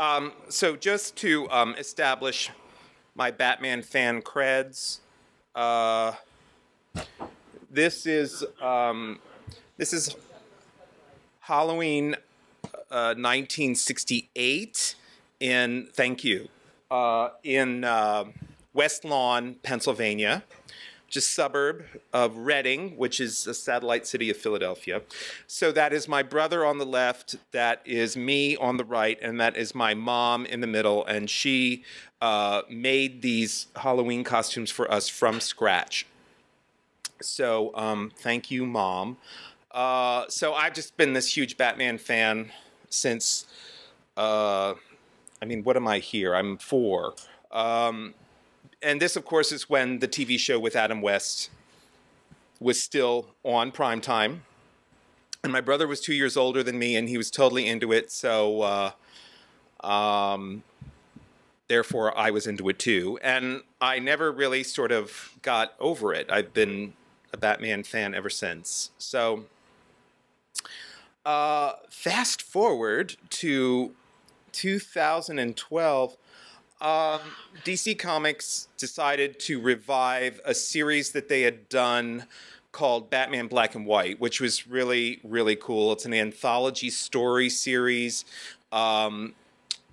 Um, so just to um, establish my Batman fan creds, uh, this is um, this is Halloween uh, 1968 in thank you uh, in uh, West Lawn, Pennsylvania, a suburb of Reading, which is a satellite city of Philadelphia. So that is my brother on the left, that is me on the right, and that is my mom in the middle, and she uh, made these Halloween costumes for us from scratch. So um, thank you, mom. Uh, so I've just been this huge Batman fan since. Uh, I mean, what am I here? I'm four. Um, and this, of course, is when the TV show with Adam West was still on prime time. And my brother was two years older than me, and he was totally into it. So, uh, um, therefore, I was into it too. And I never really sort of got over it. I've been a Batman fan ever since. So, uh, fast forward to 2012, um, DC Comics decided to revive a series that they had done called Batman Black and White, which was really, really cool. It's an anthology story series um,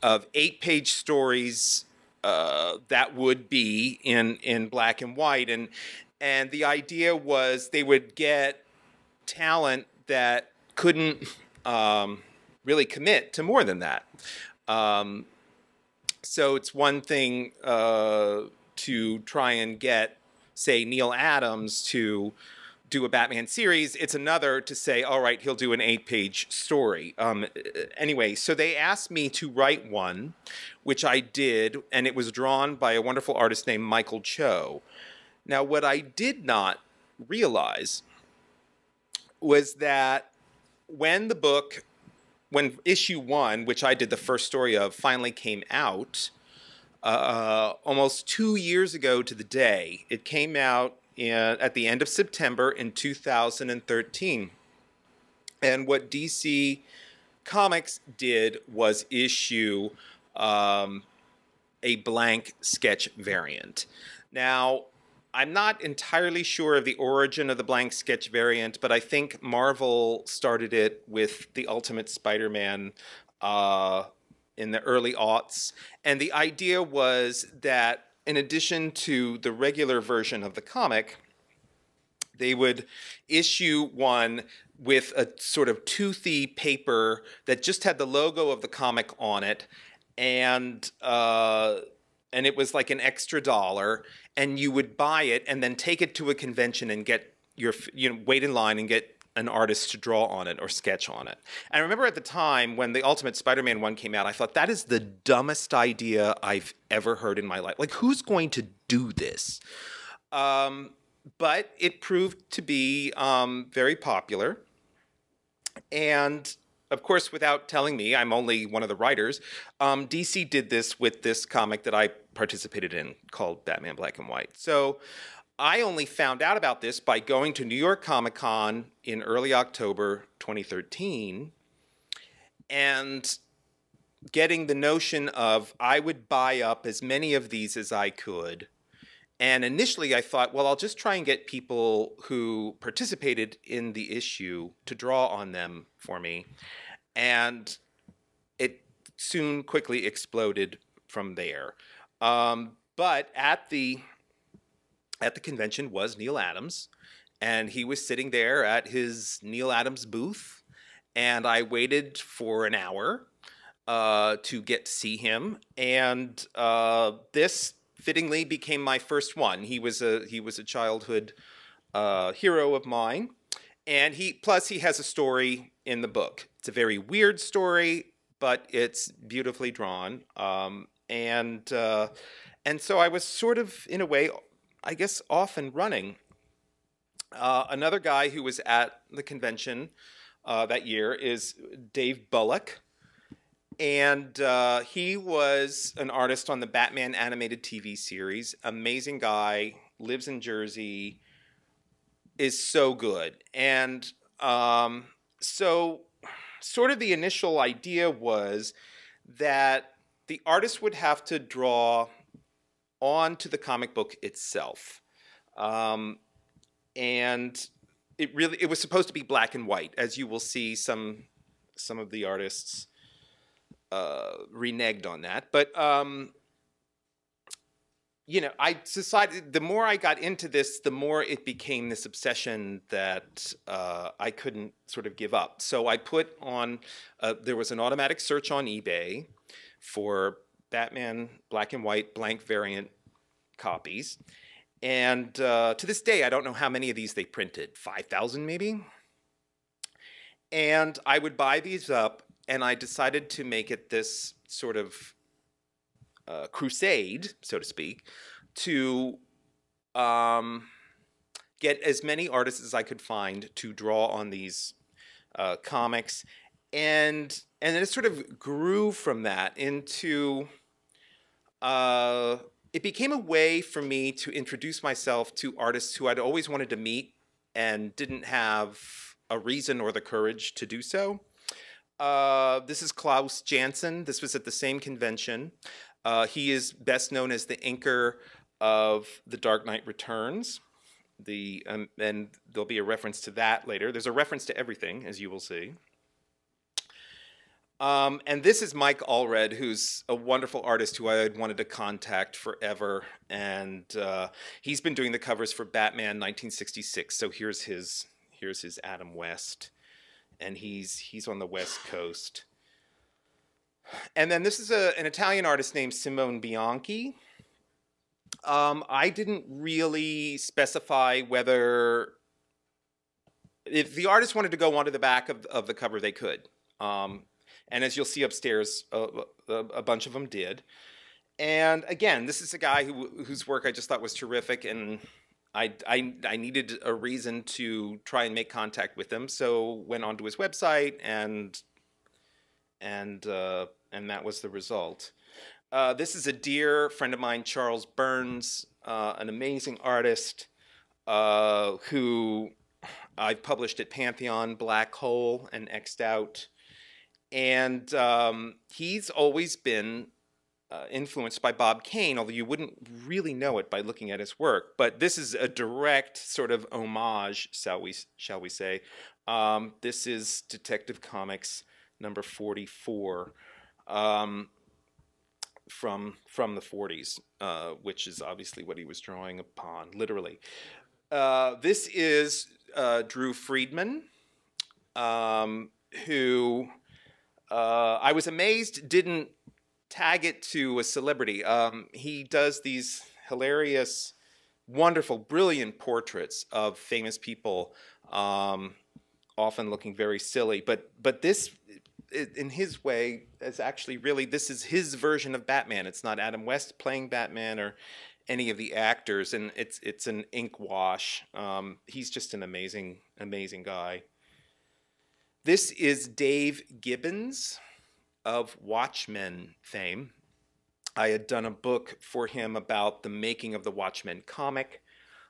of eight page stories uh, that would be in, in black and white. And, and the idea was they would get talent that couldn't um, really commit to more than that. Um, so it's one thing uh, to try and get, say, Neal Adams to do a Batman series. It's another to say, all right, he'll do an eight-page story. Um, anyway, so they asked me to write one, which I did, and it was drawn by a wonderful artist named Michael Cho. Now, what I did not realize was that when the book when issue one, which I did the first story of, finally came out, uh, almost two years ago to the day, it came out in, at the end of September in 2013. And what DC Comics did was issue um, a blank sketch variant. Now, I'm not entirely sure of the origin of the blank sketch variant, but I think Marvel started it with the Ultimate Spider-Man uh, in the early aughts, and the idea was that in addition to the regular version of the comic, they would issue one with a sort of toothy paper that just had the logo of the comic on it, and uh, and it was like an extra dollar and you would buy it and then take it to a convention and get your you know wait in line and get an artist to draw on it or sketch on it. And I remember at the time when the Ultimate Spider-Man one came out, I thought that is the dumbest idea I've ever heard in my life. Like who's going to do this? Um, but it proved to be um, very popular. And of course, without telling me, I'm only one of the writers. Um, DC did this with this comic that I participated in called Batman Black and White. So I only found out about this by going to New York Comic Con in early October 2013 and getting the notion of I would buy up as many of these as I could. And initially I thought, well, I'll just try and get people who participated in the issue to draw on them for me. And it soon quickly exploded from there. Um, but at the at the convention was Neal Adams, and he was sitting there at his Neal Adams booth, and I waited for an hour uh, to get to see him, and uh, this fittingly became my first one. He was a he was a childhood uh, hero of mine, and he plus he has a story in the book. It's a very weird story, but it's beautifully drawn. Um, and uh, and so I was sort of in a way, I guess, off and running. Uh, another guy who was at the convention uh, that year is Dave Bullock, and uh, he was an artist on the Batman animated TV series. Amazing guy, lives in Jersey, is so good, and um, so sort of the initial idea was that the artist would have to draw onto the comic book itself. Um, and it really it was supposed to be black and white, as you will see some some of the artists uh, reneged on that. But um, you know, I decided the more I got into this, the more it became this obsession that uh, I couldn't sort of give up. So I put on, uh, there was an automatic search on eBay for Batman black and white blank variant copies. And uh, to this day, I don't know how many of these they printed 5,000 maybe? And I would buy these up, and I decided to make it this sort of uh, crusade, so to speak, to um, get as many artists as I could find to draw on these uh, comics, and and it sort of grew from that into. Uh, it became a way for me to introduce myself to artists who I'd always wanted to meet and didn't have a reason or the courage to do so. Uh, this is Klaus Janson. This was at the same convention. Uh, he is best known as the inker of The Dark Knight Returns. The um, and there'll be a reference to that later. There's a reference to everything, as you will see. Um, and this is Mike Allred, who's a wonderful artist who I had wanted to contact forever. And uh, he's been doing the covers for Batman 1966. So here's his here's his Adam West, and he's he's on the West Coast. And then this is a, an Italian artist named Simone Bianchi. Um, I didn't really specify whether if the artist wanted to go onto the back of, of the cover, they could. Um, and as you'll see upstairs, a, a, bunch of them did. And again, this is a guy who, whose work I just thought was terrific, and I, I, I needed a reason to try and make contact with him. So went onto his website and and uh, and that was the result. Uh, this is a dear friend of mine, Charles Burns, uh, an amazing artist uh, who I've published at Pantheon, Black Hole, and X'd Out. And um, he's always been uh, influenced by Bob Kane, although you wouldn't really know it by looking at his work. But this is a direct sort of homage, shall we, shall we say. Um, this is Detective Comics number 44 um, from from the 40s, uh, which is obviously what he was drawing upon, literally. Uh, this is uh, Drew Friedman, um, who uh, I was amazed didn't tag it to a celebrity. Um, he does these hilarious, wonderful, brilliant portraits of famous people, um, often looking very silly. But but this in his way, is actually really this is his version of Batman. It's not Adam West playing Batman or any of the actors, and it's it's an ink wash. Um, he's just an amazing amazing guy. This is Dave Gibbons of Watchmen fame. I had done a book for him about the making of the Watchmen comic.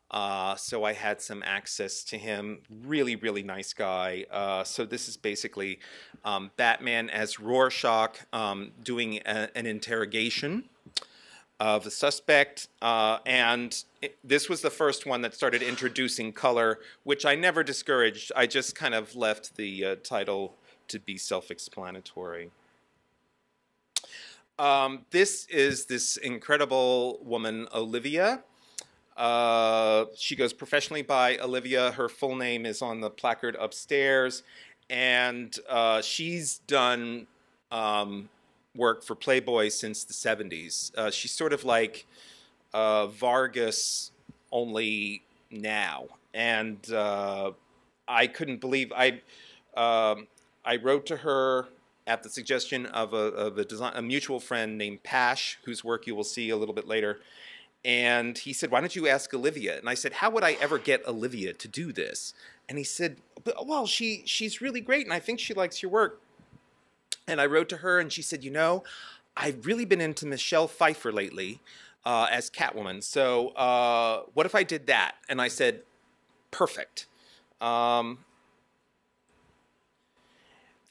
Uh, so I had some access to him. Really, really nice guy. Uh, so this is basically um, Batman as Rorschach um, doing a, an interrogation of a suspect. Uh, and it, this was the first one that started introducing color, which I never discouraged. I just kind of left the uh, title to be self-explanatory. Um, this is this incredible woman, Olivia. Uh, she goes professionally by Olivia. Her full name is on the placard upstairs. And uh, she's done um, work for Playboy since the 70s. Uh, she's sort of like uh, Vargas, only now. And uh, I couldn't believe I. Um, I wrote to her at the suggestion of a, of a, design, a mutual friend named Pash, whose work you will see a little bit later and he said, Why don't you ask Olivia? And I said, How would I ever get Olivia to do this? And he said, Well, she, she's really great, and I think she likes your work. And I wrote to her, and she said, You know, I've really been into Michelle Pfeiffer lately uh, as Catwoman. So uh, what if I did that? And I said, Perfect. Um,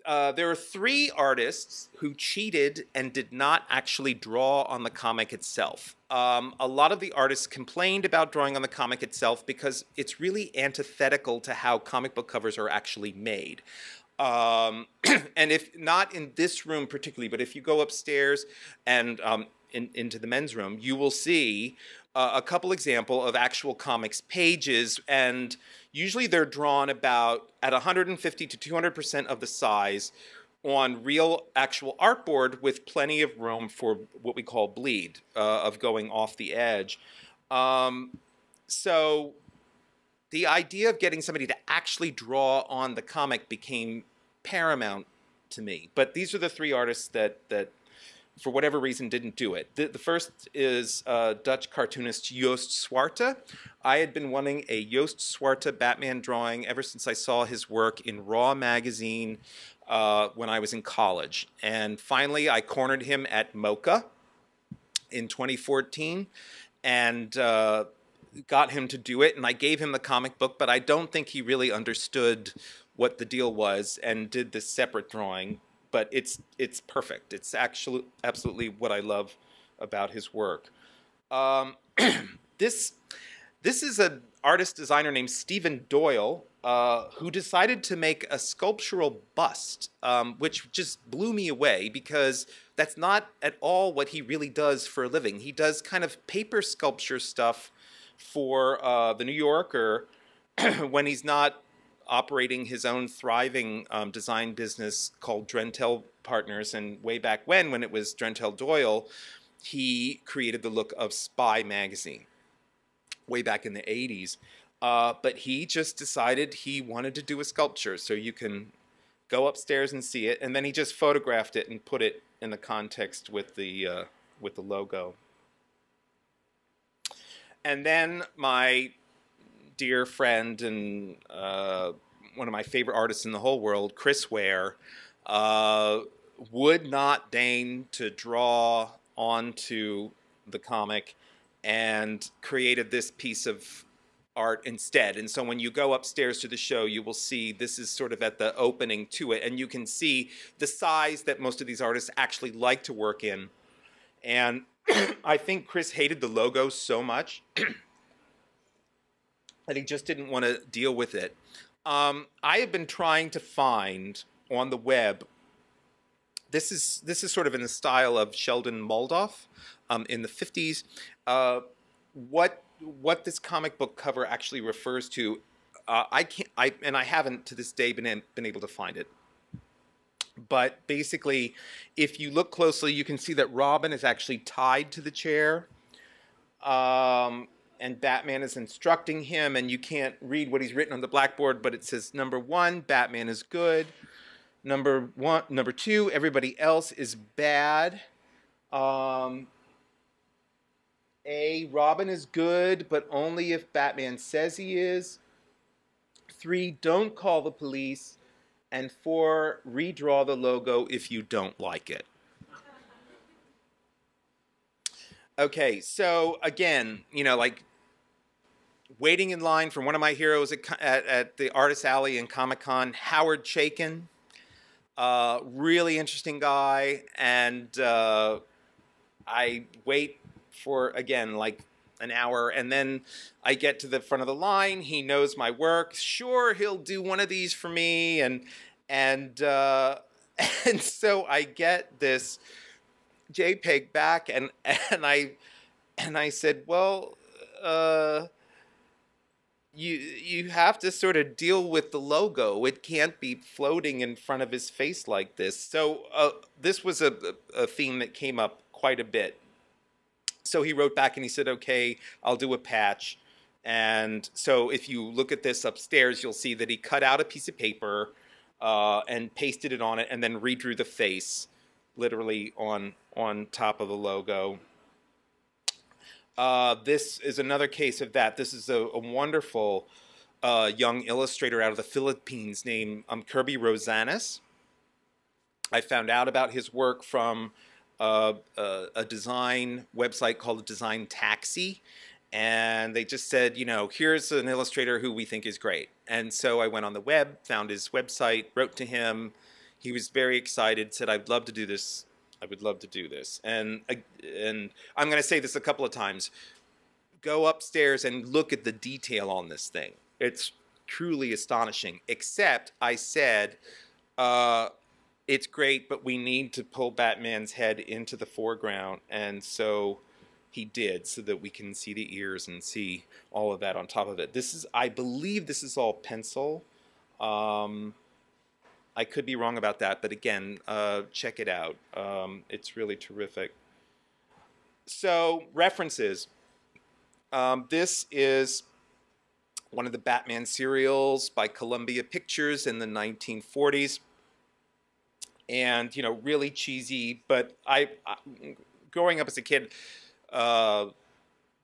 uh, there are three artists who cheated and did not actually draw on the comic itself. Um, a lot of the artists complained about drawing on the comic itself because it's really antithetical to how comic book covers are actually made. Um, and if not in this room particularly, but if you go upstairs and um, in, into the men's room, you will see uh, a couple example of actual comics pages and usually they're drawn about at 150 to 200% of the size on real actual artboard with plenty of room for what we call bleed uh, of going off the edge. Um, so the idea of getting somebody to actually draw on the comic became paramount to me. But these are the three artists that that for whatever reason, didn't do it. The, the first is uh, Dutch cartoonist Joost Swarte. I had been wanting a Joost Swarte Batman drawing ever since I saw his work in Raw magazine uh, when I was in college. And finally, I cornered him at MoCCA in 2014 and uh, got him to do it. And I gave him the comic book, but I don't think he really understood what the deal was and did this separate drawing but it's it's perfect. It's actually absolutely what I love about his work. Um, this this is an artist designer named Stephen Doyle uh, who decided to make a sculptural bust, um, which just blew me away because that's not at all what he really does for a living. He does kind of paper sculpture stuff for uh, the New Yorker when he's not operating his own thriving um, design business called Drenttel Partners. And way back when, when it was Drenttel Doyle, he created the look of Spy magazine way back in the 80s. Uh, but he just decided he wanted to do a sculpture. So you can go upstairs and see it. And then he just photographed it and put it in the context with the, uh, with the logo. And then my dear friend and uh, one of my favorite artists in the whole world, Chris Ware, uh, would not deign to draw onto the comic and created this piece of art instead. And so when you go upstairs to the show, you will see this is sort of at the opening to it. And you can see the size that most of these artists actually like to work in. And I think Chris hated the logo so much that he just didn't want to deal with it. Um, I have been trying to find on the web. This is this is sort of in the style of Sheldon Moldoff um, in the 50s. Uh, what what this comic book cover actually refers to, uh, I can't. I and I haven't to this day been been able to find it. But basically, if you look closely, you can see that Robin is actually tied to the chair. Um, and Batman is instructing him, and you can't read what he's written on the blackboard, but it says number one, Batman is good. Number one, number two, everybody else is bad. Um, a, Robin is good, but only if Batman says he is. Three, don't call the police. And four, redraw the logo if you don't like it. Okay, so again, you know, like waiting in line for one of my heroes at, at, at the Artist Alley in Comic Con, Howard Chaykin. Uh, really interesting guy, and uh, I wait for again like an hour, and then I get to the front of the line. He knows my work. Sure, he'll do one of these for me, and and uh, and so I get this JPEG back, and and I and I said, well, uh, you you have to sort of deal with the logo. It can't be floating in front of his face like this. So uh, this was a, a theme that came up quite a bit. So he wrote back and he said, "Okay, I'll do a patch." And so if you look at this upstairs, you'll see that he cut out a piece of paper uh, and pasted it on it, and then redrew the face, literally on on top of the logo. Uh, this is another case of that. This is a, a wonderful uh, young illustrator out of the Philippines named um, Kirby Rosanes. I found out about his work from uh, a, a design website called Design Taxi. And they just said, you know, here's an illustrator who we think is great. And so I went on the web, found his website, wrote to him. he was very excited. Said, "I'd love to do this. I would love to do this." And and I'm going to say this a couple of times. Go upstairs and look at the detail on this thing. It's truly astonishing. Except I said, uh, it's great, but we need to pull Batman's head into the foreground, and so he did, so that we can see the ears and see all of that on top of it. This is, I believe, this is all pencil. Um, I could be wrong about that, but again, uh, check it out. Um, it's really terrific. So, references. Um, this is one of the Batman serials by Columbia Pictures in the 1940s and you know really cheesy. But I, I growing up as a kid, uh,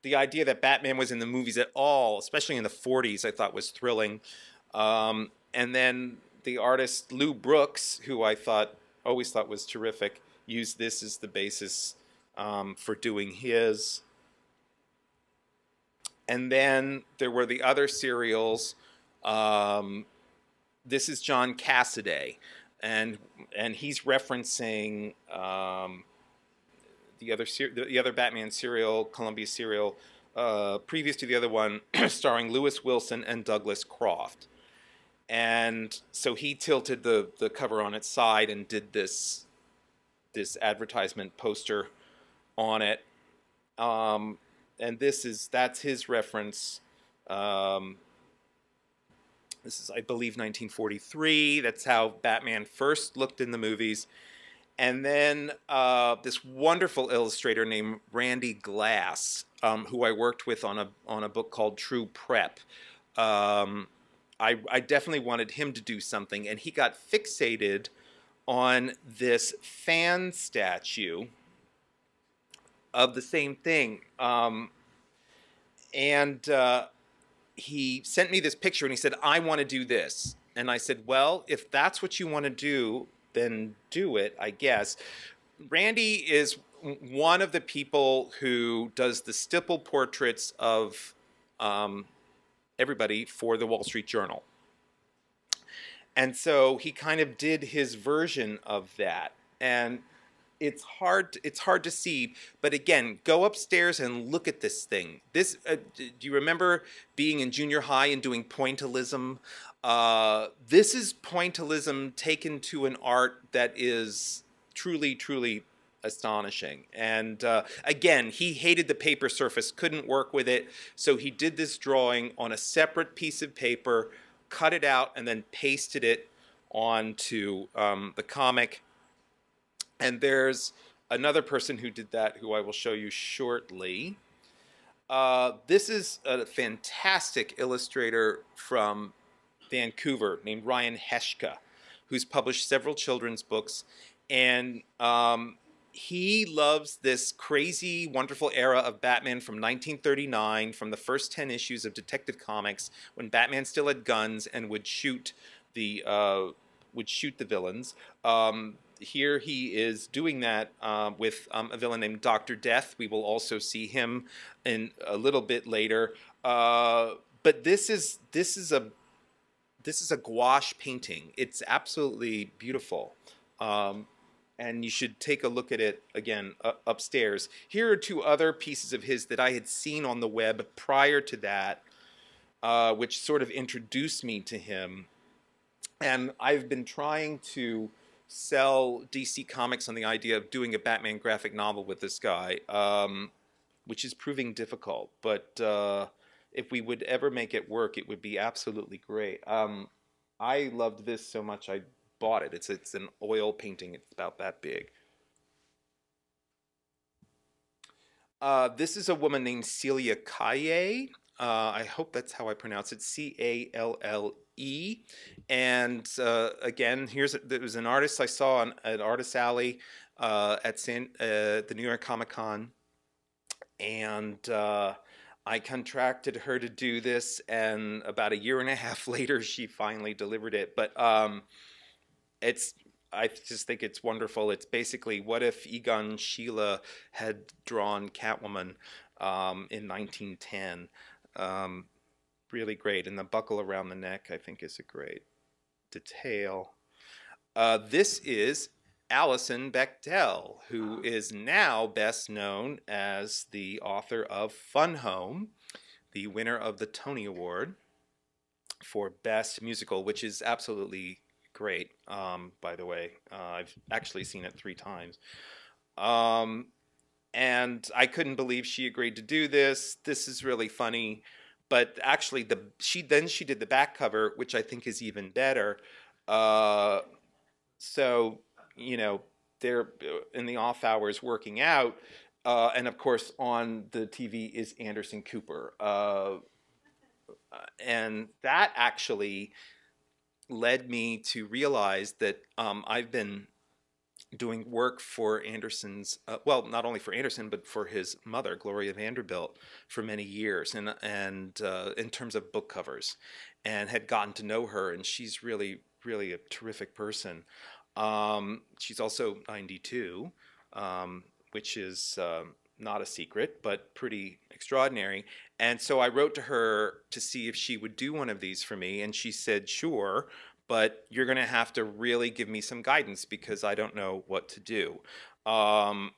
the idea that Batman was in the movies at all, especially in the '40s, I thought was thrilling. Um, and then the artist Lou Brooks, who I thought always thought was terrific, used this as the basis um, for doing his. And then there were the other serials. Um, this is John Cassaday, and and he's referencing um, the other the other Batman serial, Columbia serial, uh, previous to the other one, starring Lewis Wilson and Douglas Croft. And so he tilted the the cover on its side and did this this advertisement poster on it. Um, and this is that's his reference. Um, this is, I believe, 1943. That's how Batman first looked in the movies. And then uh, this wonderful illustrator named Randy Glass, um, who I worked with on a on a book called True Prep. I, I definitely wanted him to do something, and he got fixated on this fan statue of the same thing. Um, and uh, he sent me this picture and he said, I want to do this. And I said, Well, if that's what you want to do, then do it, I guess. Randy is one of the people who does the stipple portraits of um, everybody for the Wall Street Journal. And so he kind of did his version of that. And it's hard it's hard to see but again go upstairs and look at this thing this uh, do you remember being in junior high and doing pointillism uh, this is pointillism taken to an art that is truly truly astonishing and uh, again he hated the paper surface couldn't work with it so he did this drawing on a separate piece of paper cut it out and then pasted it onto um, the comic and there's another person who did that who I will show you shortly. Uh, this is a fantastic illustrator from Vancouver named Ryan Heshka, who's published several children's books. And um, he loves this crazy, wonderful era of Batman from 1939, from the first 10 issues of Detective Comics, when Batman still had guns and would shoot the uh, would shoot the villains. Um, here he is doing that uh, with um, a villain named Doctor Death. We will also see him in a little bit later. Uh, but this is this is a this is a gouache painting. It's absolutely beautiful. Um, and you should take a look at it again uh, upstairs. Here are two other pieces of his that I had seen on the web prior to that, uh, which sort of introduced me to him. And I've been trying to sell DC Comics on the idea of doing a Batman graphic novel with this guy, um, which is proving difficult. But uh, if we would ever make it work, it would be absolutely great. Um, I loved this so much, I bought it. It's it's an oil painting. It's about that big. Uh, this is a woman named Celia Calle. Uh, I hope that's how I pronounce it. C A L L E. And uh, again, here's there was an artist I saw on, at Artist Alley uh, at San, uh, the New York Comic Con, and uh, I contracted her to do this. And about a year and a half later, she finally delivered it. But um, it's I just think it's wonderful. It's basically what if Egon Schiele had drawn Catwoman um, in 1910. Um, really great. And the buckle around the neck, I think, is a great detail. Uh, this is Alison Bechdel, who is now best known as the author of Fun Home, the winner of the Tony Award for Best Musical, which is absolutely great, um, by the way. Uh, I've actually seen it three times. Um, and I couldn't believe she agreed to do this. This is really funny. But actually, the she then she did the back cover, which I think is even better. Uh, so you know they're uh, in the off hours working out, uh, and of course on the TV is Anderson Cooper, uh, and that actually led me to realize that um, I've been doing work for Anderson's, uh, well, not only for Anderson, but for his mother, Gloria Vanderbilt, for many years, and and uh, in terms of book covers, and had gotten to know her, and she's really, really a terrific person. Um, she's also 92, um, which is um, not a secret, but pretty extraordinary. And so I wrote to her to see if she would do one of these for me, and she said, sure but you're going to have to really give me some guidance because I don't know what to do. Um,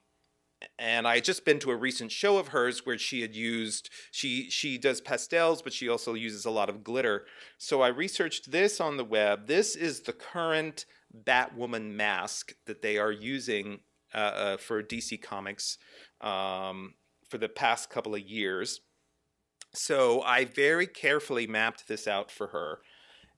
and I had just been to a recent show of hers where she had used she she does pastels, but she also uses a lot of glitter. So I researched this on the web. This is the current Batwoman mask that they are using uh, uh, for DC Comics um, for the past couple of years. So I very carefully mapped this out for her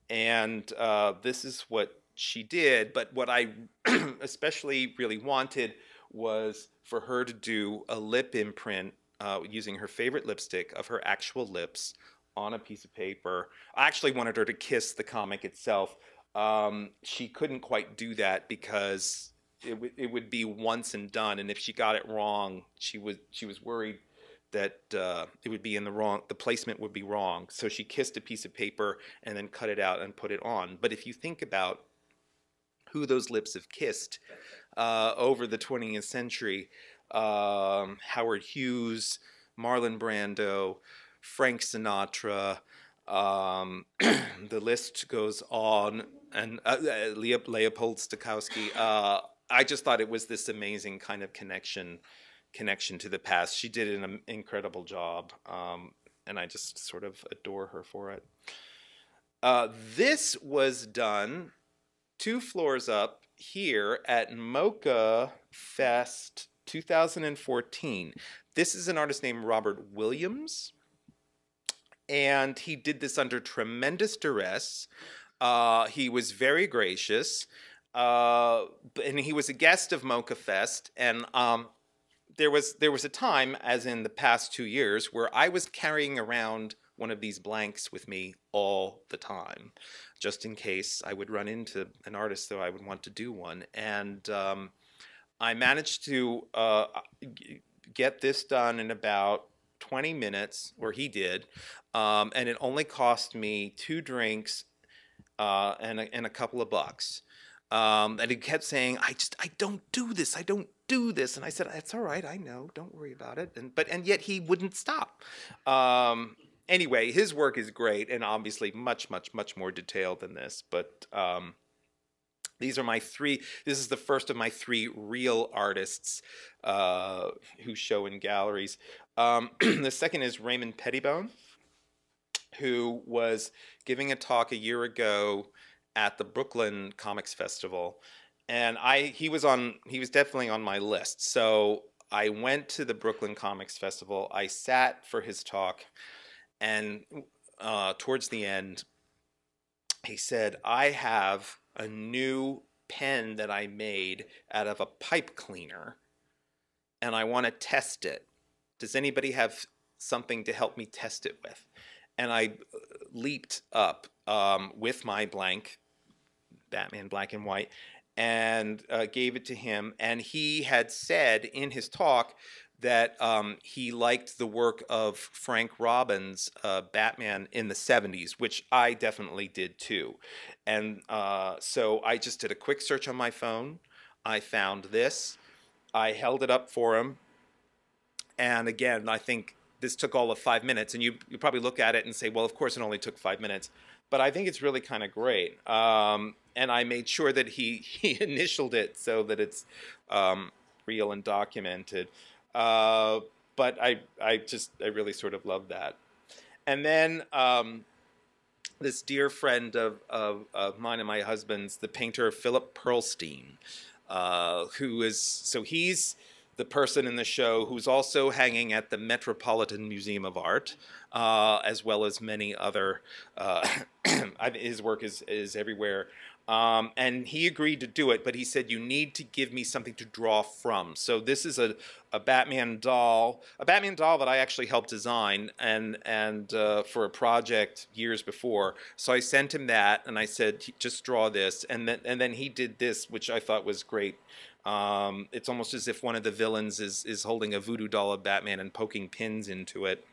and uh, this is what she did. But what I especially really wanted was for her to do a lip imprint uh, using her favorite lipstick of her actual lips on a piece of paper. I actually wanted her to kiss the comic itself. Um, she couldn't quite do that because it, w- it would be once and done, and if she got it wrong, she was she was worried that uh, it would be in the wrong, the placement would be wrong. So she kissed a piece of paper and then cut it out and put it on. But if you think about who those lips have kissed uh, over the 20th century, um, Howard Hughes, Marlon Brando, Frank Sinatra, um, the list goes on, and uh, Leopold Stokowski. Uh, I just thought it was this amazing kind of connection connection to the past. She did an incredible job, um, and I just sort of adore her for it. Uh, this was done two floors up here at MoCCA Fest 2014. This is an artist named Robert Williams, and he did this under tremendous duress. Uh, he was very gracious. Uh, and he was a guest of MoCCA Fest, and um, there was there was a time, as in the past two years, where I was carrying around one of these blanks with me all the time, just in case I would run into an artist that I would want to do one. And um, I managed to uh, get this done in about 20 minutes, or he did, um, and it only cost me two drinks uh, and, a, and a couple of bucks. Um, and he kept saying, "I just, I don't do this. I don't do this." And I said, "It's all right. I know. Don't worry about it." And but and yet he wouldn't stop. Um, anyway, his work is great and obviously much, much, much more detailed than this. But um, these are my three. This is the first of my three real artists uh, who show in galleries. Um, the second is Raymond Pettibon, who was giving a talk a year ago at the Brooklyn Comics Festival, and I he was on he was definitely on my list. So I went to the Brooklyn Comics Festival. I sat for his talk, and uh, towards the end, he said, "I have a new pen that I made out of a pipe cleaner, and I want to test it. Does anybody have something to help me test it with?" And I uh, leaped up um, with my blank Batman Black and White, and uh, gave it to him. And he had said in his talk that um, he liked the work of Frank Robbins' uh, Batman in the 70s, which I definitely did too. And uh, so I just did a quick search on my phone. I found this. I held it up for him. And again, I think this took all of five minutes. And you, you probably look at it and say, well, of course it only took five minutes. But I think it's really kind of great. Um, and I made sure that he he initialed it so that it's um, real and documented. Uh, but I I just I really sort of love that. And then um, this dear friend of, of, of mine and my husband's, the painter Philip Pearlstein, uh, who is so he's the person in the show who's also hanging at the Metropolitan Museum of Art, uh, as well as many other. Uh, his work is is everywhere. Um, and he agreed to do it, but he said, You need to give me something to draw from. So this is a, a Batman doll, a Batman doll that I actually helped design and, and uh, for a project years before. So I sent him that and I said, Just draw this. And then, and then he did this, which I thought was great. Um, it's almost as if one of the villains is, is holding a voodoo doll of Batman and poking pins into it.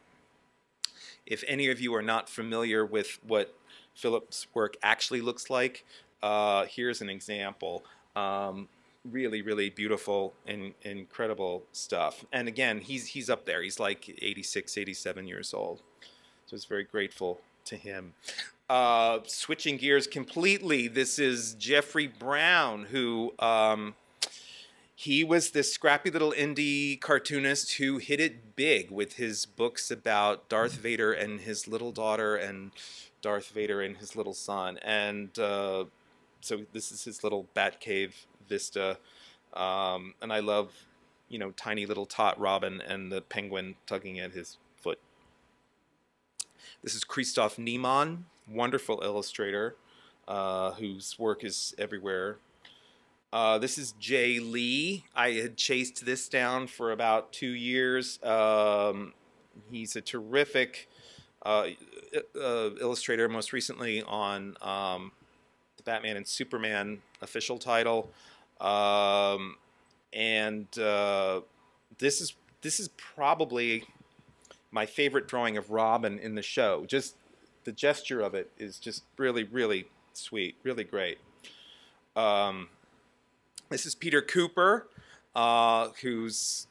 If any of you are not familiar with what Philip's work actually looks like, uh, here's an example. Um, really, really beautiful and incredible stuff. And again, he's he's up there. He's like 86, 87 years old. So it's very grateful to him. Uh, switching gears completely, this is Jeffrey Brown, who um, he was this scrappy little indie cartoonist who hit it big with his books about Darth Vader and his little daughter and Darth Vader and his little son. And uh, so this is his little bat cave vista, um, and I love, you know, tiny little tot Robin and the penguin tugging at his foot. This is Christoph Niemann, wonderful illustrator, uh, whose work is everywhere. Uh, this is Jae Lee. I had chased this down for about two years. Um, he's a terrific uh, uh, illustrator, most recently on um, the Batman and Superman official title, um, and uh, this is this is probably my favorite drawing of Robin in the show. Just the gesture of it is just really, really sweet, really great. Um, this is Peter Kuper, uh, who's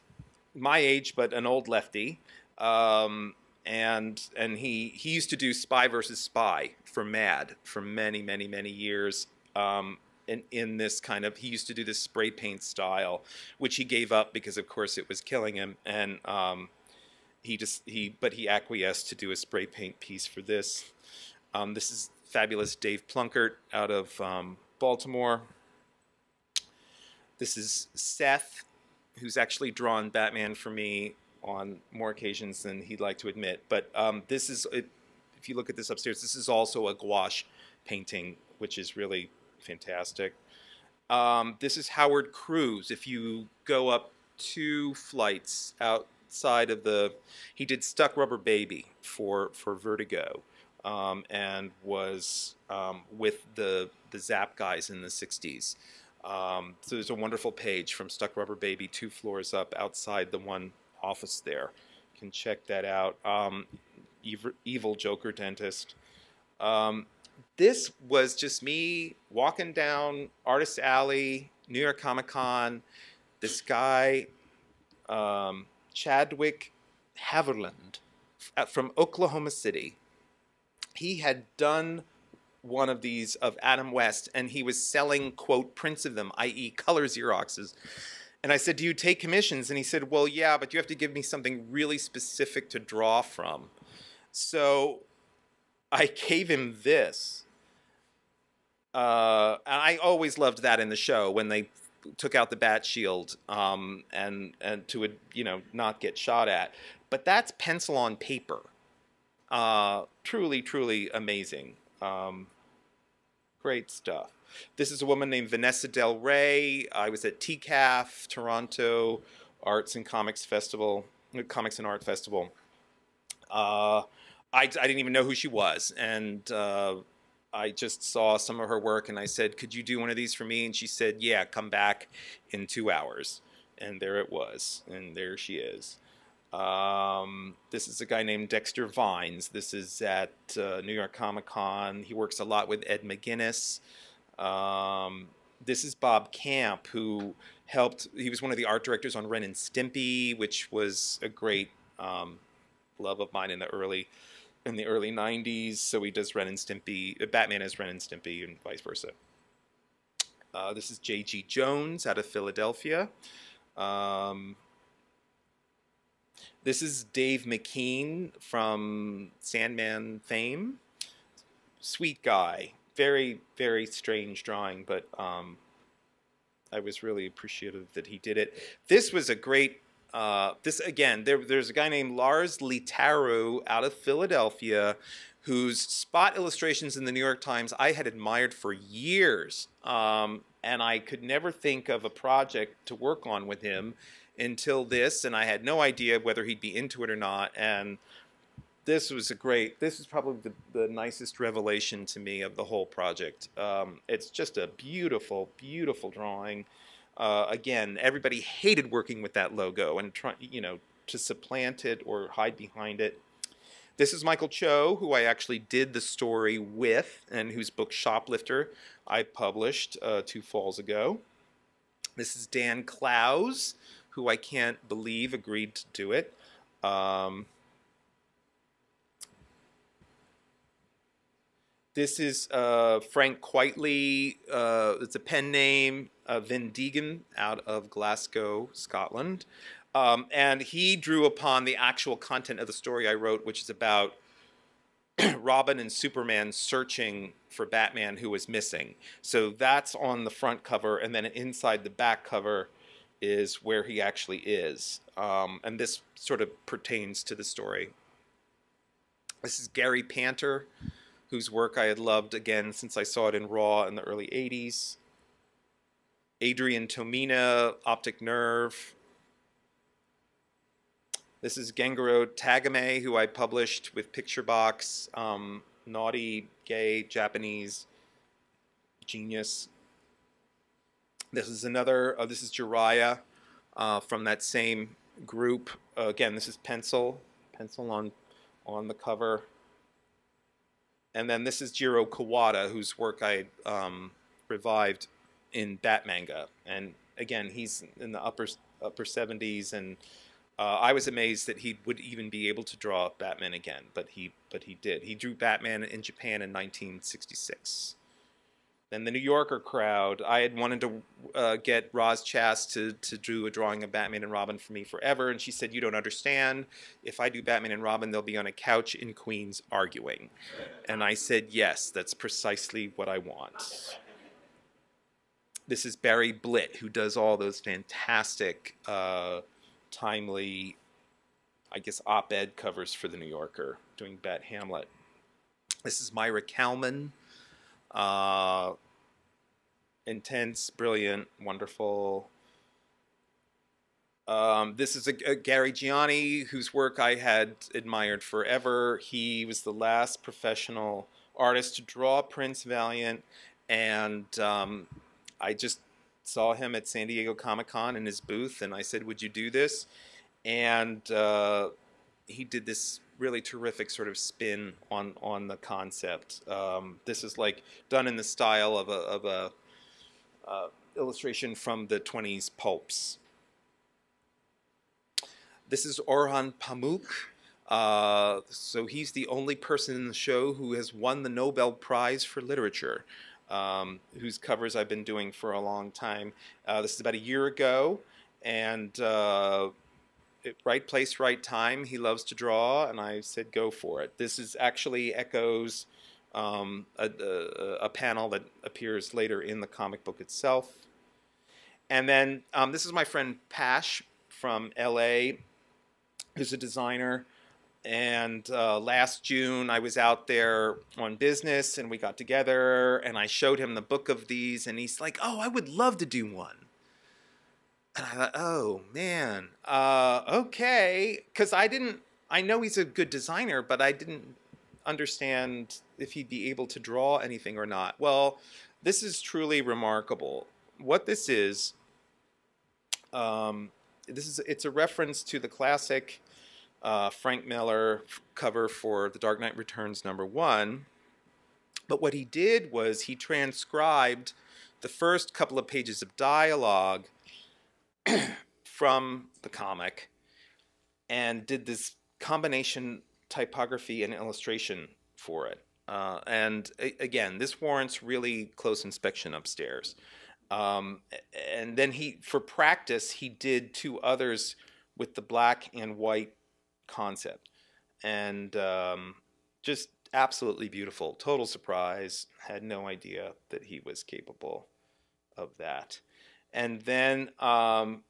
my age but an old lefty. Um, and and he he used to do Spy versus Spy for Mad for many many many years. Um, in, in this kind of he used to do this spray paint style, which he gave up because of course it was killing him, and um, he just he but he acquiesced to do a spray paint piece for this. Um, this is fabulous Dave Plunkert out of um, Baltimore. This is Seth, who's actually drawn Batman for me on more occasions than he'd like to admit. But um, this is, if you look at this upstairs, this is also a gouache painting, which is really fantastic. Um, this is Howard Cruse. If you go up two flights outside of the, he did Stuck Rubber Baby for for Vertigo, um, and was um, with the the Zap guys in the '60s. Um, so there's a wonderful page from Stuck Rubber Baby, two floors up outside the one office there. You can check that out. Um, evil, evil, Joker Dentist. Um, this was just me walking down Artist Alley, New York Comic Con. This guy, um, Chadwick Haviland from Oklahoma City, he had done one of these of Adam West, and he was selling, quote, prints of them, i.e., color Xeroxes. And I said, Do you take commissions? And he said, Well, yeah, but you have to give me something really specific to draw from. So I gave him this. Uh, and I always loved that in the show when they took out the bat shield um, and and to you know not get shot at. But that's pencil on paper. Uh, truly, truly amazing. Um, great stuff. This is a woman named Vanessa Del Rey. I was at TCAF, Toronto Arts and Comics Festival, Comics and Art Festival. Uh, I, I, didn't even know who she was, and uh, I just saw some of her work, and I said, "Could you do one of these for me?" And she said, "Yeah, come back in two hours." And there it was, and there she is. Um, this is a guy named Dexter Vines. This is at uh, New York Comic Con. He works a lot with Ed McGuinness. Um, this is Bob Camp, who helped. He was one of the art directors on Ren and Stimpy, which was a great um, love of mine in the early in the early 90s, so he does Ren and Stimpy, uh, Batman is Ren and Stimpy, and vice versa. Uh, this is J.G. Jones out of Philadelphia. Um, this is Dave McKean from Sandman fame. Sweet guy. Very, very strange drawing, but um, I was really appreciative that he did it. This was a great uh, this again, there, there's a guy named Lars Leetaru out of Philadelphia whose spot illustrations in the New York Times I had admired for years. Um, and I could never think of a project to work on with him until this, and I had no idea whether he'd be into it or not. And this was a great, this is probably the, the nicest revelation to me of the whole project. Um, it's just a beautiful, beautiful drawing. Uh, again, everybody hated working with that logo and trying, you know, to supplant it or hide behind it. This is Michael Cho, who I actually did the story with, and whose book Shoplifter I published uh, two falls ago. This is Dan Clowes, who I can't believe agreed to do it. Um, This is uh, Frank Quitely. Uh, it's a pen name, uh, Vin Deighan, out of Glasgow, Scotland. Um, and he drew upon the actual content of the story I wrote, which is about Robin and Superman searching for Batman who was missing. So that's on the front cover, and then inside the back cover is where he actually is. Um, and this sort of pertains to the story. This is Gary Panter whose work I had loved again since I saw it in Raw in the early 80s. Adrian Tomine, Optic Nerve. This is Gengoroh Tagame, who I published with Picture Box. Um, naughty, gay, Japanese genius. This is another, uh, this is Jiraiya uh, from that same group. Uh, again, this is pencil, pencil on, on the cover and then this is Jiro Kuwata, whose work I um, revived in Batmanga, and again he's in the upper upper 70s, and uh, I was amazed that he would even be able to draw Batman again, but he but he did. He drew Batman in Japan in 1966. Then the New Yorker crowd. I had wanted to uh, get Roz Chast to, to do a drawing of Batman and Robin for me forever, and she said, You don't understand. If I do Batman and Robin, they'll be on a couch in Queens arguing. And I said, Yes, that's precisely what I want. This is Barry Blitt, who does all those fantastic, uh, timely, I guess, op ed covers for the New Yorker, doing Bat Hamlet. This is Maira Kalman. Uh, intense, brilliant, wonderful. Um, this is a, a, Gary Gianni, whose work I had admired forever. He was the last professional artist to draw Prince Valiant, and um, I just saw him at San Diego Comic Con in his booth, and I said, "Would you do this?" And uh, he did this really terrific sort of spin on on the concept. Um, this is like done in the style of a of a uh, illustration from the 20s pulps. This is Orhan Pamuk. Uh, so he's the only person in the show who has won the Nobel Prize for Literature, um, whose covers I've been doing for a long time. Uh, this is about a year ago, and uh, right place, right time. He loves to draw, and I said go for it. This is actually echoes um, a, a, a, panel that appears later in the comic book itself. And then um, this is my friend Pash from LA, who's a designer. And uh, last June, I was out there on business and we got together and I showed him the book of these. And he's like, Oh, I would love to do one. And I thought, Oh, man, uh, okay. Because I didn't, I know he's a good designer, but I didn't understand if he'd be able to draw anything or not. Well, this is truly remarkable. What this is, um, this is it's a reference to the classic uh, Frank Miller cover for The Dark Knight Returns number one. But what he did was he transcribed the first couple of pages of dialogue from the comic and did this combination typography and illustration for it. Uh, and a- again, this warrants really close inspection upstairs. Um, and then he, for practice, he did two others with the black and white concept, and um, just absolutely beautiful. Total surprise. Had no idea that he was capable of that. And then um,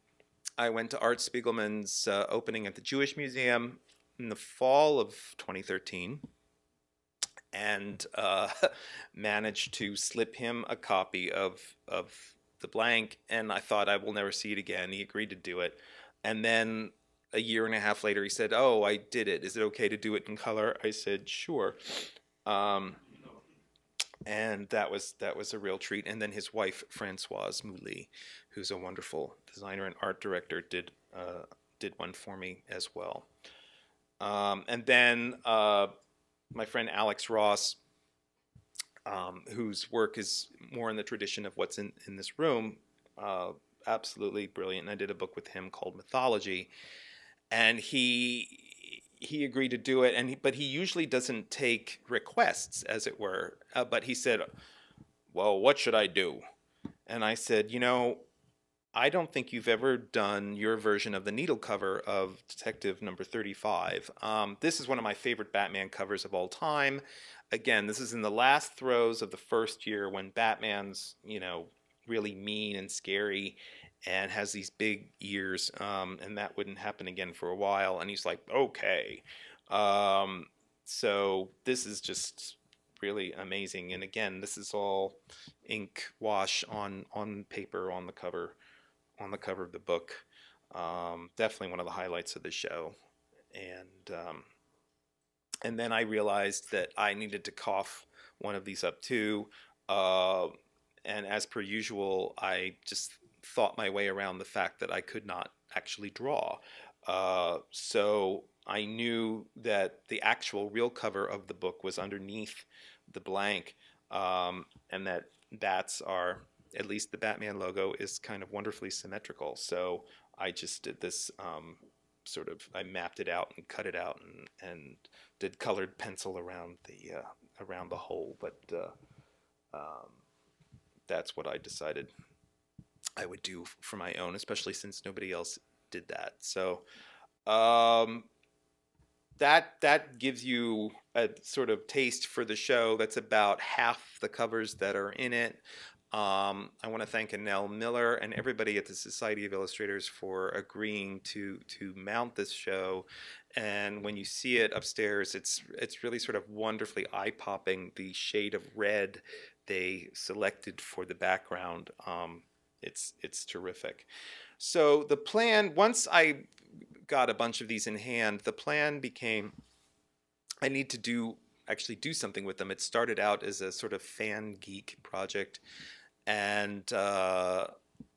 I went to Art Spiegelman's uh, opening at the Jewish Museum in the fall of 2013 and uh, managed to slip him a copy of of the blank. And I thought I will never see it again. He agreed to do it, and then a year and a half later, he said, "Oh, I did it. Is it okay to do it in color?" I said, "Sure." Um, and that was that was a real treat. And then his wife, Francoise Mouly, who's a wonderful designer and art director, did uh, did one for me as well. Um, and then uh, my friend Alex Ross, um, whose work is more in the tradition of what's in, in this room, uh, absolutely brilliant. And I did a book with him called Mythology, and he he agreed to do it. And he, but he usually doesn't take requests, as it were. Uh, but he said, "Well, what should I do?" And I said, "You know." I don't think you've ever done your version of the needle cover of Detective Number 35. Um, this is one of my favorite Batman covers of all time. Again, this is in the last throes of the first year when Batman's, you know, really mean and scary and has these big ears, um, and that wouldn't happen again for a while. And he's like, okay. Um, so this is just really amazing. And again, this is all ink wash on on paper on the cover on the cover of the book. Um, definitely one of the highlights of the show. And um, and then I realized that I needed to cough one of these up too. Uh, and as per usual, I just thought my way around the fact that I could not actually draw. Uh, so I knew that the actual real cover of the book was underneath the blank, um, and that that's our at least the Batman logo is kind of wonderfully symmetrical. So I just did this um, sort of I mapped it out and cut it out and, and did colored pencil around the uh, around the hole. But uh, um, that's what I decided I would do for my own, especially since nobody else did that. So um, that that gives you a sort of taste for the show. That's about half the covers that are in it. Um, I want to thank Anelle Miller and everybody at the Society of Illustrators for agreeing to to mount this show. And when you see it upstairs, it's it's really sort of wonderfully eye popping. The shade of red they selected for the background, um, it's it's terrific. So the plan, once I got a bunch of these in hand, the plan became I need to do actually do something with them. It started out as a sort of fan geek project and uh,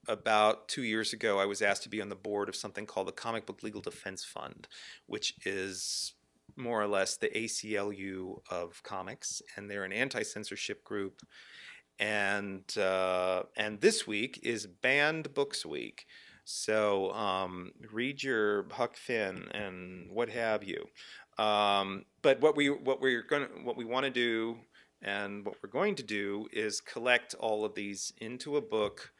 about two years ago, I was asked to be on the board of something called the Comic Book Legal Defense Fund, which is more or less the ACLU of comics, and they're an anti-censorship group. And uh, and this week is Banned Books Week, so um, read your Huck Finn and what have you. Um, but what we what we're going what we want to do and what we're going to do is collect all of these into a book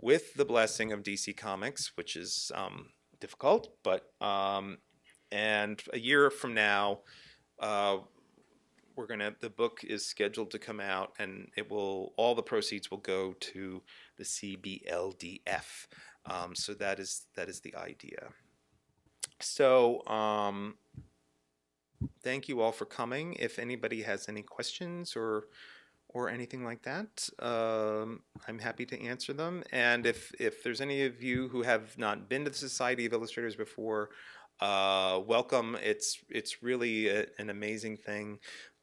with the blessing of DC Comics, which is um, difficult, but um, and a year from now, uh, we're gonna the book is scheduled to come out, and it will all the proceeds will go to the CBLDF. Um, so that is that is the idea. So um, thank you all for coming. If anybody has any questions or or anything like that, um, I'm happy to answer them. And if if there's any of you who have not been to the Society of Illustrators before, uh, welcome. It's it's really a, an amazing thing.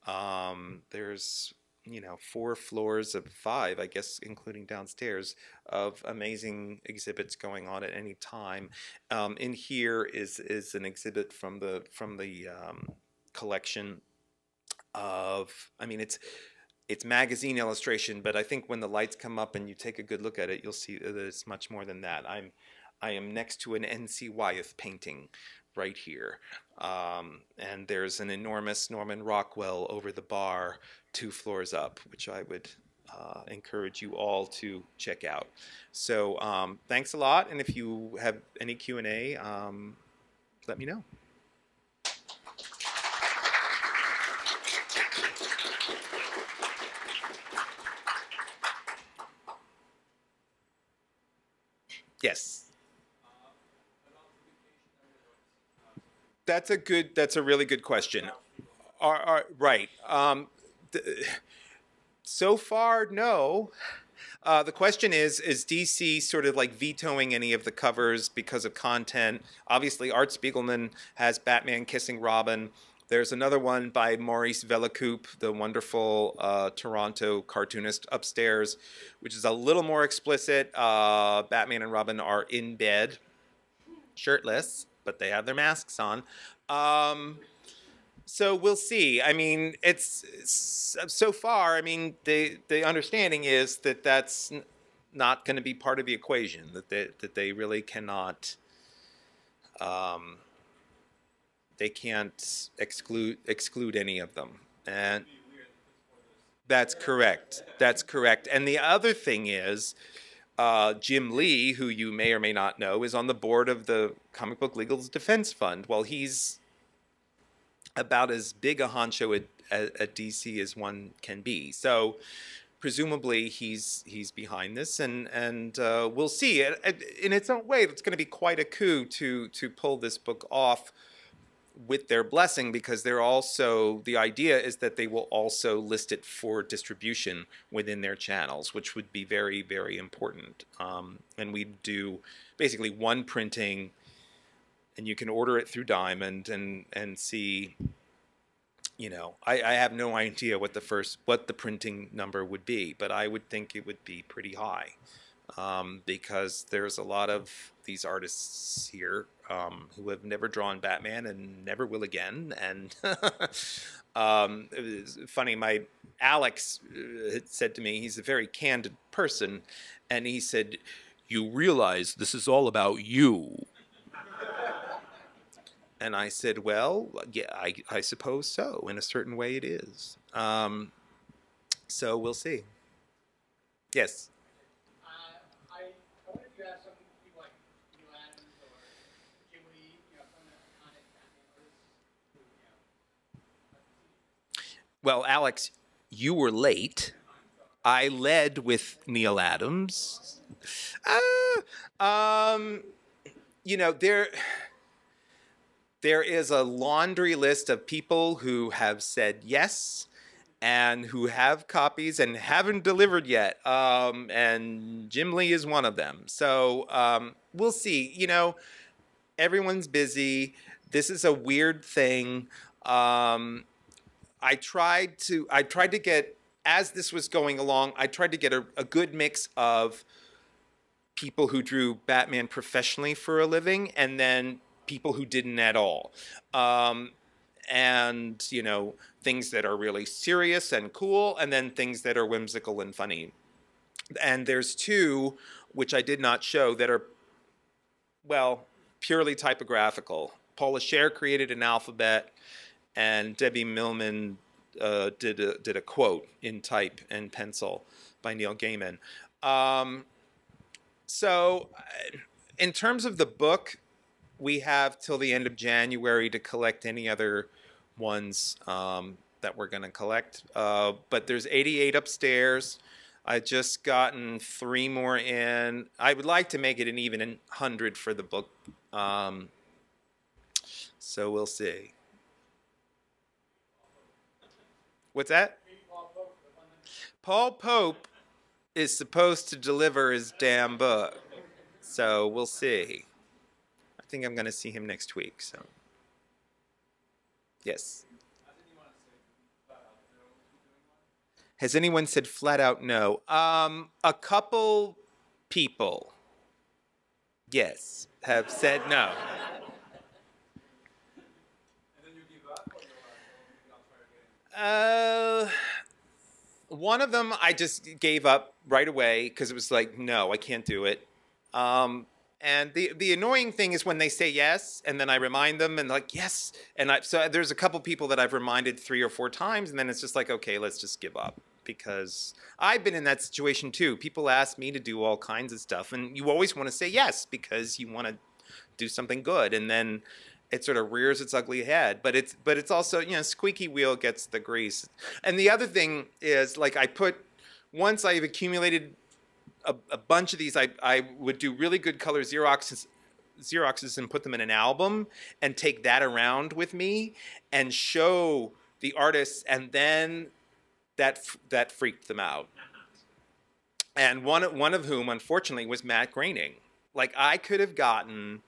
Um, there's you know four floors of five, I guess, including downstairs, of amazing exhibits going on at any time. Um, in here is is an exhibit from the from the um, collection of I mean it's it's magazine illustration, but I think when the lights come up and you take a good look at it, you'll see that it's much more than that. I'm I am next to an N.C. Wyeth painting, right here. Um, and there's an enormous Norman Rockwell over the bar, two floors up, which I would uh, encourage you all to check out. So um, thanks a lot, and if you have any Q and A, um, let me know. Yes. That's a good. That's a really good question. Are, are right. Um, the, so far, no. Uh, the question is: Is DC sort of like vetoing any of the covers because of content? Obviously, Art Spiegelman has Batman kissing Robin. There's another one by Maurice Vellekoop, the wonderful uh, Toronto cartoonist upstairs, which is a little more explicit. Uh, Batman and Robin are in bed, shirtless, but they have their masks on. Um, so we'll see. I mean, it's, it's, so far. I mean, the the understanding is that that's not going to be part of the equation. That they, that they really cannot. Um, they can't exclude exclude any of them, and that's correct. That's correct. And the other thing is. Uh, Jim Lee, who you may or may not know, is on the board of the Comic Book Legal Defense Fund. Well, he's about as big a honcho at, at, at, DC as one can be. So presumably he's he's behind this, and and uh, we'll see. In its own way, it's going to be quite a coup to to pull this book off with their blessing because they're also the idea is that they will also list it for distribution within their channels which would be very very important. Um, and we do basically one printing and you can order it through diamond and and see you know I, I have no idea what the first what the printing number would be but i would think it would be pretty high um, because there's a lot of these artists here um, who have never drawn Batman and never will again. And um, funny, my Alex uh, said to me, he's a very candid person, and he said, "You realize this is all about you." and I said, "Well, yeah, I, I suppose so. In a certain way, it is." Um, so we'll see. Yes. Well, Alex, you were late. I led with Neal Adams. Uh, um, you know, there there is a laundry list of people who have said yes and who have copies and haven't delivered yet. Um, and Jim Lee is one of them. So um, we'll see. You know, everyone's busy. This is a weird thing. Um, I tried to I tried to get as this was going along, I tried to get a, a good mix of people who drew Batman professionally for a living and then people who didn't at all. Um, and, you know, things that are really serious and cool, and then things that are whimsical and funny. And there's two, which I did not show, that are, well, purely typographical. Paula Scher created an alphabet and Debbie Millman uh, did a, did a quote in type and pencil by Neil Gaiman. Um, so, uh, in terms of the book, we have till the end of January to collect any other ones um, that we're going to collect. Uh, but there's 88 upstairs. I've just gotten three more in. I would like to make it an even 100 for the book. Um, so we'll see. What's that? Paul Pope is supposed to deliver his damn book. So we'll see. I think I'm going to see him next week. So, yes. Has anyone said flat out no? Um, a couple people, yes, have said no. Uh, one of them I just gave up right away because it was like, no, I can't do it. Um, and the the annoying thing is when they say yes, and then I remind them, and like yes, and I so there's a couple people that I've reminded three or four times, and then it's just like okay, let's just give up because I've been in that situation too. People ask me to do all kinds of stuff, and you always want to say yes because you want to do something good, and then it sort of rears its ugly head. But it's but it's also you know squeaky wheel gets the grease. And the other thing is like I put once I've accumulated a, a bunch of these, I I would do really good color Xeroxes. Xeroxes and put them in an album and take that around with me and show the artists and then that that freaked them out. And one one of whom, unfortunately, was Matt Groening. Like I could have gotten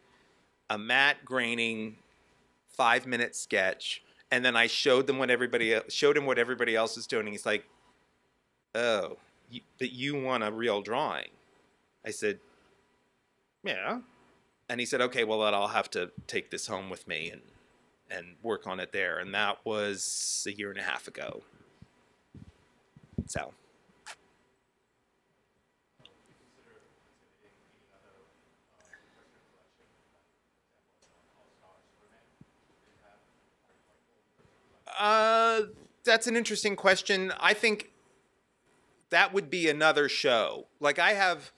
a Matt Groening five minute sketch, and then I showed them what everybody showed him what everybody else is doing. He's like, "Oh, you, but you want a real drawing?" I said, "Yeah." And he said, "Okay, well, then I'll have to take this home with me and and work on it there." And that was a year and a half ago. So. Uh, that's an interesting question. I think that would be another show. Like I have,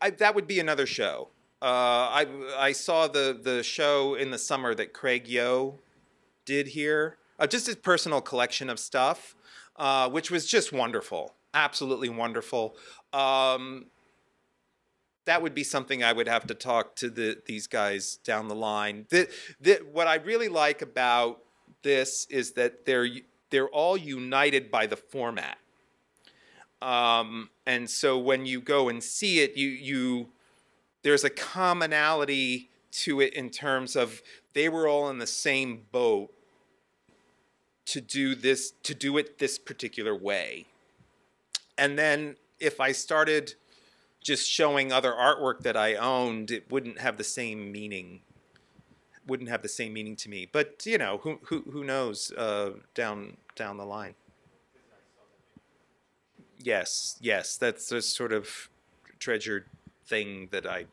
I, that would be another show. Uh, I I saw the the show in the summer that Craig Yoe did here, uh, just his personal collection of stuff, uh, which was just wonderful, absolutely wonderful. Um, that would be something I would have to talk to the, these guys down the line. The, the, what I really like about this is that they're they're all united by the format. Um, and so when you go and see it, you you there's a commonality to it in terms of they were all in the same boat to do this to do it this particular way. And then if I started just showing other artwork that I owned, it wouldn't have the same meaning. Wouldn't have the same meaning to me. But you know, who who who knows uh, down down the line. Yes, yes, that's a sort of treasured thing that I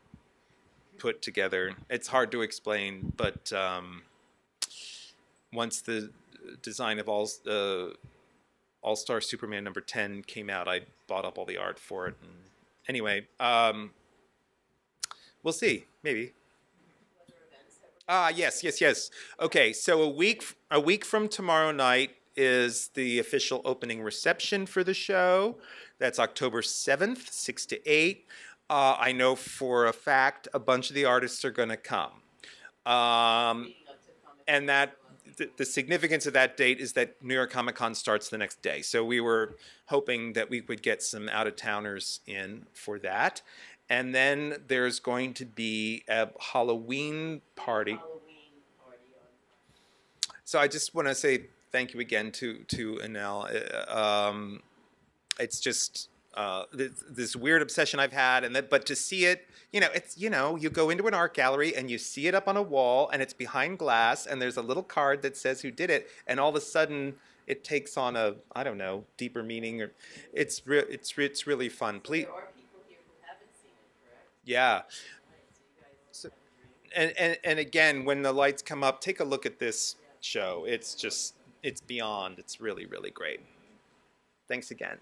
put together. It's hard to explain, but um, once the design of all uh, All Star Superman number ten came out, I bought up all the art for it and anyway, um, we'll see. Maybe. Ah, yes, yes, yes. Okay, so a week a week from tomorrow night is the official opening reception for the show. That's October seventh, six to eight. Uh, I know for a fact a bunch of the artists are going to come, um, and that the, significance of that date is that New York Comic Con starts the next day. So we were hoping that we would get some out of towners in for that. And then there's going to be a Halloween party. Halloween party so I just want to say thank you again to to Anelle. Uh, um, it's just uh, this, this, weird obsession I've had, and that, but to see it, you know, it's you know, you go into an art gallery and you see it up on a wall, and it's behind glass, and there's a little card that says who did it, and all of a sudden it takes on a I don't know deeper meaning, or it's re- it's it's really fun. Please. Yeah. So, and, and and again, when the lights come up, take a look at this show. It's just it's beyond. It's really really great. Thanks again.